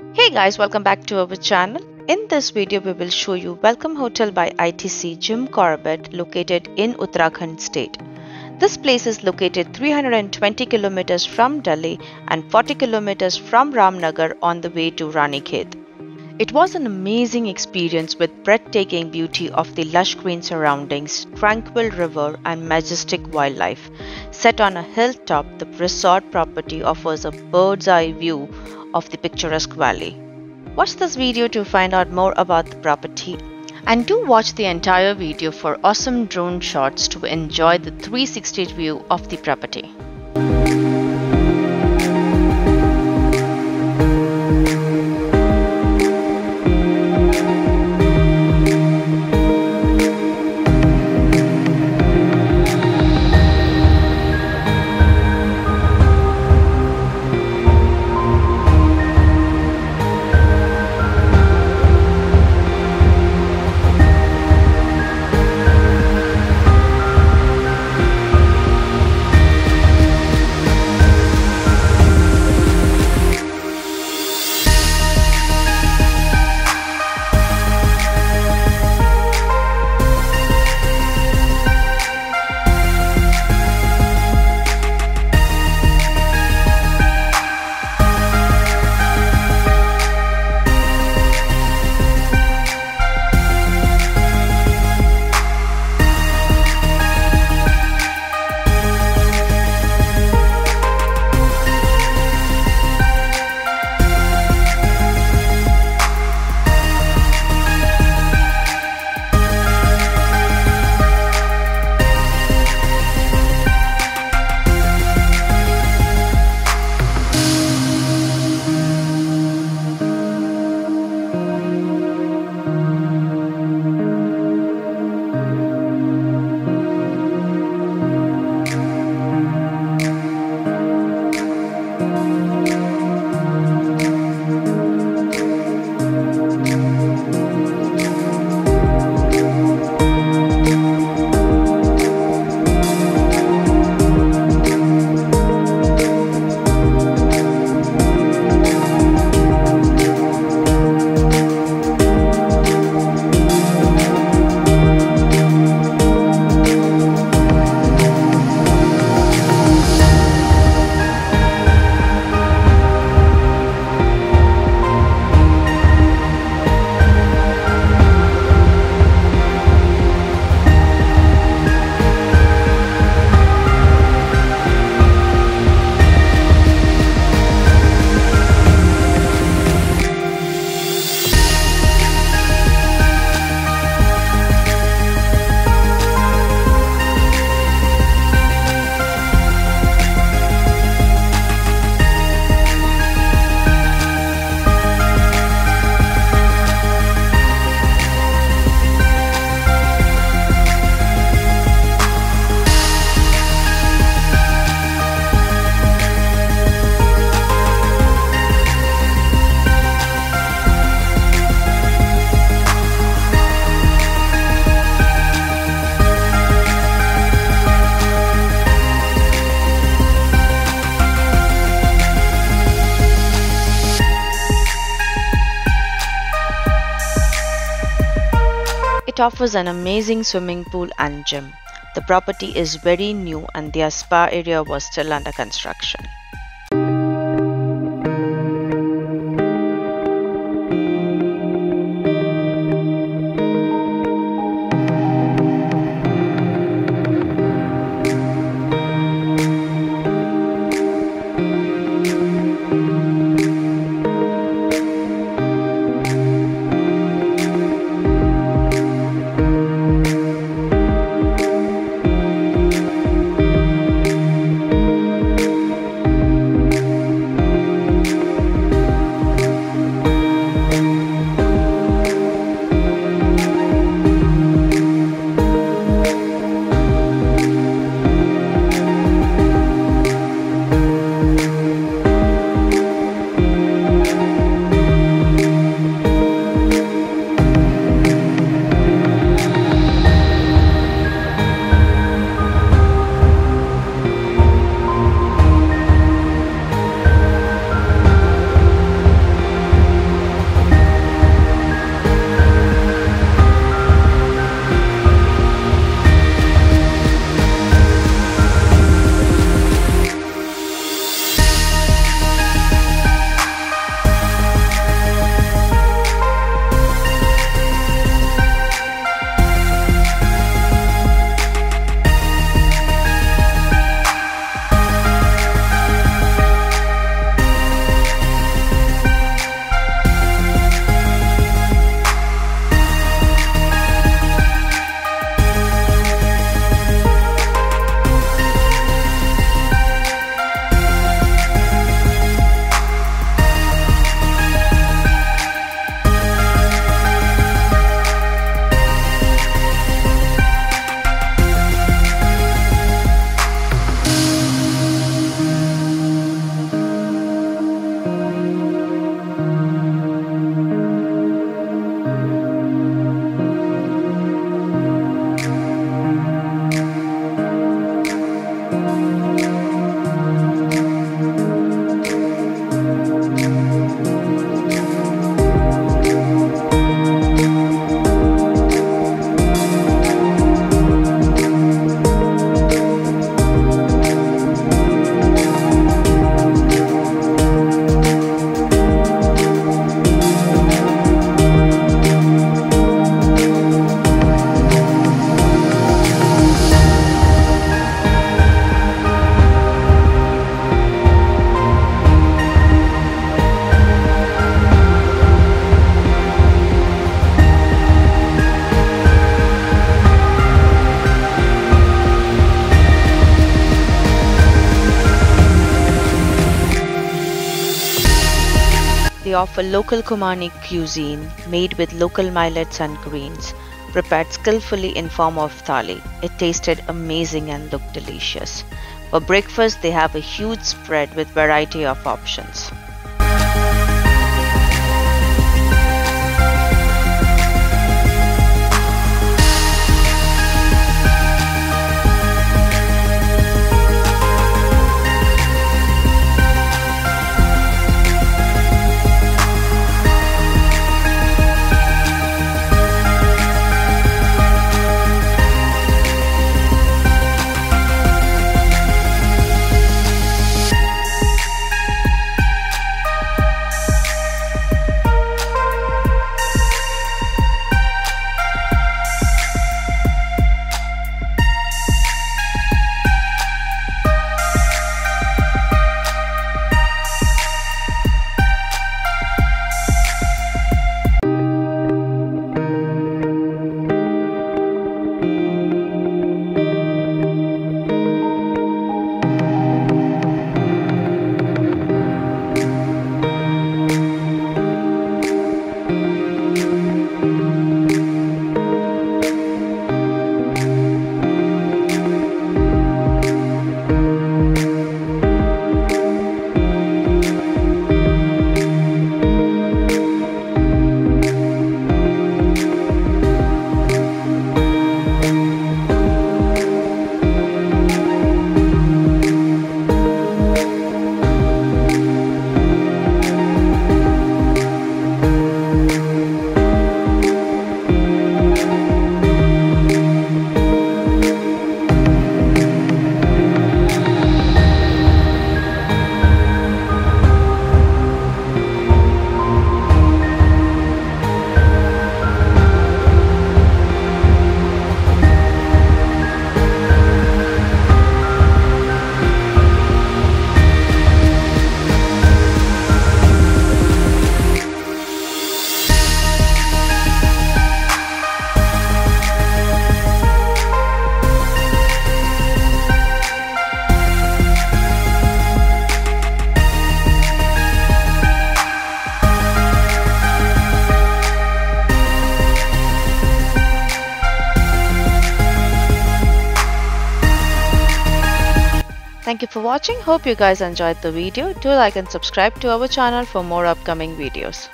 Hey guys, welcome back to our channel. In this video, we will show you Welcomhotel by ITC Jim Corbett located in Uttarakhand state. This place is located 320 kilometers from Delhi and 40 kilometers from Ramnagar on the way to Ranikhet. It was an amazing experience with breathtaking beauty of the lush green surroundings, tranquil river and majestic wildlife. Set on a hilltop, the resort property offers a bird's eye view of the picturesque valley. Watch this video to find out more about the property and do watch the entire video for awesome drone shots to enjoy the 360 view of the property. It offers an amazing swimming pool and gym. The property is very new and their spa area was still under construction. Offer local Kumaoni cuisine made with local millets and greens, prepared skillfully in form of thali. It tasted amazing and looked delicious. For breakfast, they have a huge spread with variety of options. Thank you for watching. Hope you guys enjoyed the video. Do like and subscribe to our channel for more upcoming videos.